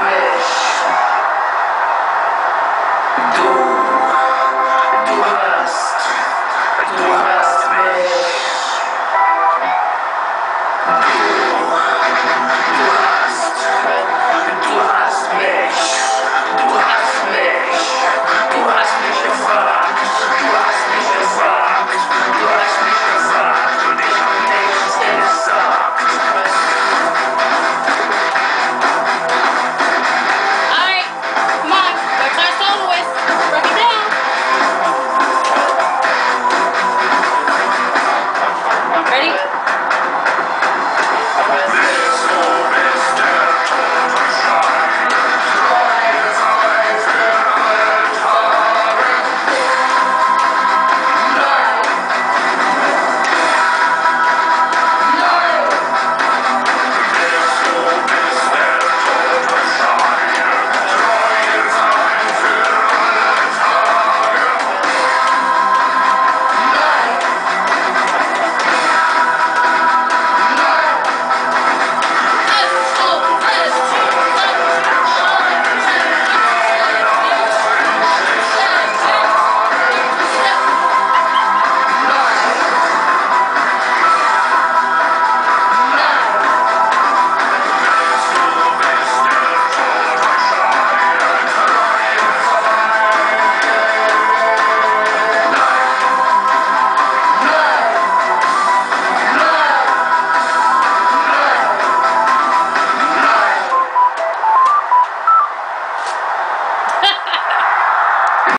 fish. Ready?